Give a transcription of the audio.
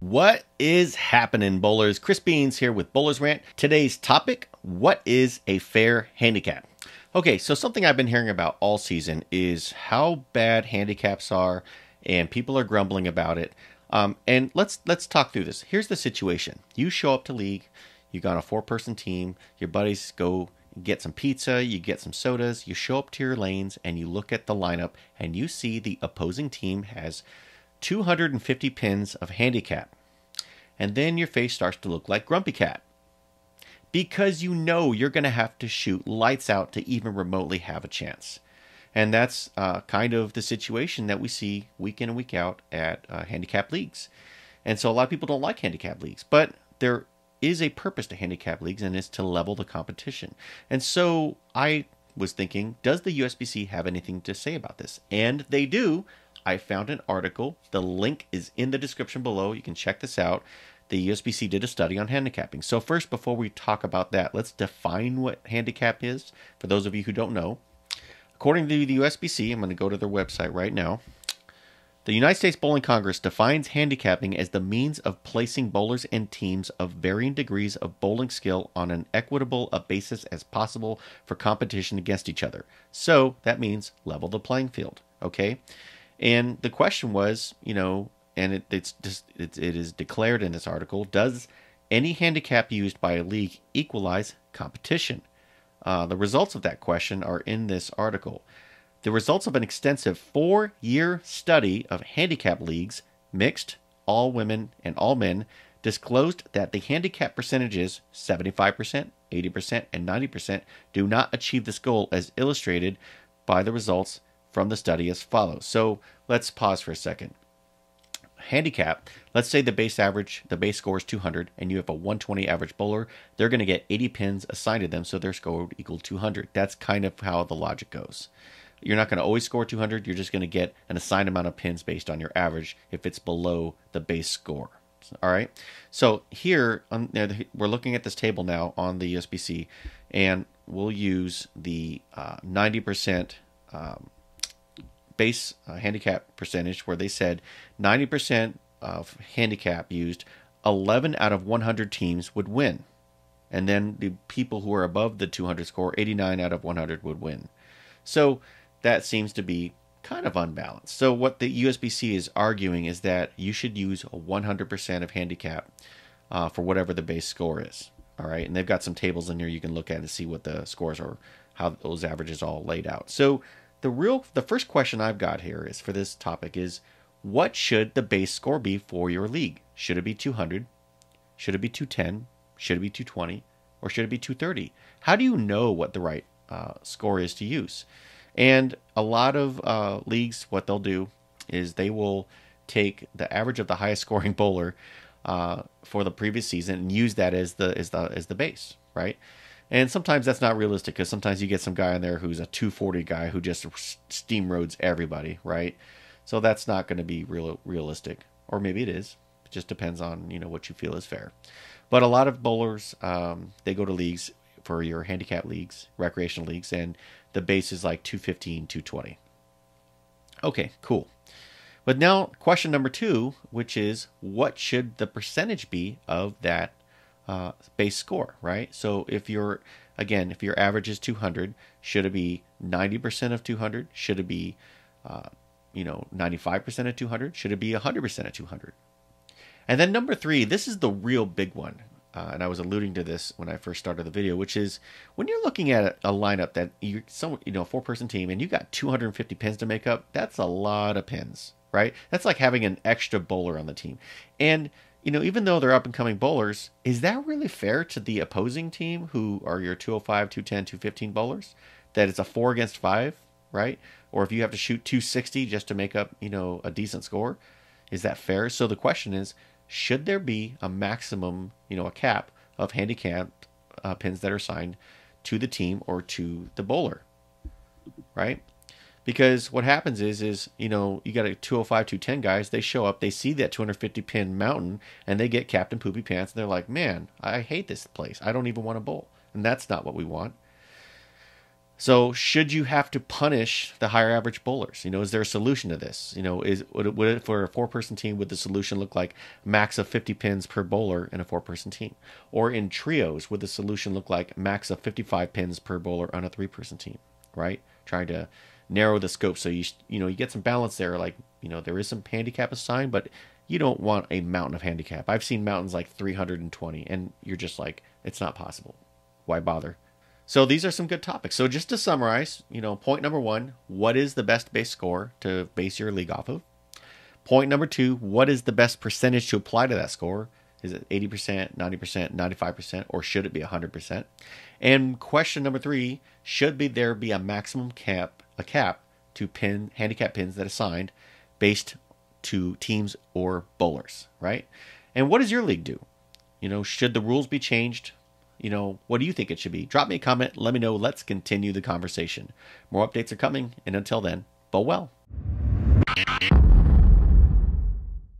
What is happening, bowlers? Chris Beans here with Bowlers Rant. Today's topic What is a fair handicap? Okay, so something I've been hearing about all season is how bad handicaps are, and people are grumbling about it. Um, and let's let's talk through this. Here's the situation: you show up to league, you got a four-person team, your buddies go get some pizza, you get some sodas, you show up to your lanes, and you look at the lineup, and you see the opposing team has 250 pins of handicap. And then your face starts to look like Grumpy Cat. Because you know you're going to have to shoot lights out to even remotely have a chance. And that's uh, kind of the situation that we see week in and week out at uh, handicap leagues. And so a lot of people don't like handicap leagues, but there is a purpose to handicap leagues, and it's to level the competition. And so I was thinking, does the USBC have anything to say about this? And they do. I found an article. The link is in the description below. You can check this out. The USBC did a study on handicapping. So, first, before we talk about that, let's define what handicap is for those of you who don't know. According to the USBC, I'm going to go to their website right now. The United States Bowling Congress defines handicapping as the means of placing bowlers and teams of varying degrees of bowling skill on an equitable a basis as possible for competition against each other. So that means level the playing field. Okay, and the question was, you know, and it, it's just it, it is declared in this article: Does any handicap used by a league equalize competition? Uh, the results of that question are in this article. The results of an extensive four year study of handicap leagues, mixed, all women, and all men, disclosed that the handicap percentages 75%, 80%, and 90% do not achieve this goal as illustrated by the results from the study as follows. So let's pause for a second. Handicap, let's say the base average, the base score is 200, and you have a 120 average bowler, they're going to get 80 pins assigned to them, so their score would equal 200. That's kind of how the logic goes. You're not going to always score 200. You're just going to get an assigned amount of pins based on your average if it's below the base score. All right. So here on, we're looking at this table now on the USBC, and we'll use the uh, 90% um, base uh, handicap percentage, where they said 90% of handicap used, 11 out of 100 teams would win. And then the people who are above the 200 score, 89 out of 100 would win. So that seems to be kind of unbalanced. So what the USBC is arguing is that you should use 100% of handicap uh, for whatever the base score is. All right, and they've got some tables in here you can look at and see what the scores are, how those averages all laid out. So the real, the first question I've got here is for this topic is, what should the base score be for your league? Should it be 200? Should it be 210? Should it be 220? Or should it be 230? How do you know what the right uh, score is to use? And a lot of uh, leagues, what they'll do is they will take the average of the highest scoring bowler uh, for the previous season and use that as the as the as the base, right? And sometimes that's not realistic because sometimes you get some guy in there who's a 240 guy who just steamroads everybody, right? So that's not going to be real realistic, or maybe it is. It just depends on you know what you feel is fair. But a lot of bowlers, um, they go to leagues for your handicap leagues, recreational leagues, and the base is like 215, 220. Okay, cool. But now, question number two, which is what should the percentage be of that uh, base score, right? So if you're, again, if your average is 200, should it be 90% of 200? Should it be, uh, you know, 95% of 200? Should it be 100% of 200? And then number three, this is the real big one uh, and I was alluding to this when I first started the video, which is when you're looking at a, a lineup that you some you know a four person team and you got 250 pins to make up, that's a lot of pins, right? That's like having an extra bowler on the team, and you know even though they're up and coming bowlers, is that really fair to the opposing team who are your 205, 210, 215 bowlers? That it's a four against five, right? Or if you have to shoot 260 just to make up you know a decent score, is that fair? So the question is should there be a maximum, you know, a cap of handicap uh, pins that are assigned to the team or to the bowler, right? Because what happens is, is you know, you got a 205, 210 guys. They show up, they see that 250 pin mountain, and they get Captain Poopy Pants, and they're like, "Man, I hate this place. I don't even want to bowl." And that's not what we want. So, should you have to punish the higher average bowlers? You know, is there a solution to this? You know, is would it, would it for a four person team would the solution look like max of 50 pins per bowler in a four person team? Or in trios, would the solution look like max of 55 pins per bowler on a three person team? Right? Trying to narrow the scope so you you know you get some balance there. Like you know there is some handicap assigned, but you don't want a mountain of handicap. I've seen mountains like 320, and you're just like it's not possible. Why bother? So these are some good topics. So just to summarize, you know, point number one, what is the best base score to base your league off of? Point number two, what is the best percentage to apply to that score? Is it 80%, 90%, 95%, or should it be 100%? And question number three, should be there be a maximum cap, a cap to pin handicap pins that assigned based to teams or bowlers, right? And what does your league do? You know, should the rules be changed? you know, what do you think it should be? Drop me a comment. Let me know. Let's continue the conversation. More updates are coming. And until then, bowl well.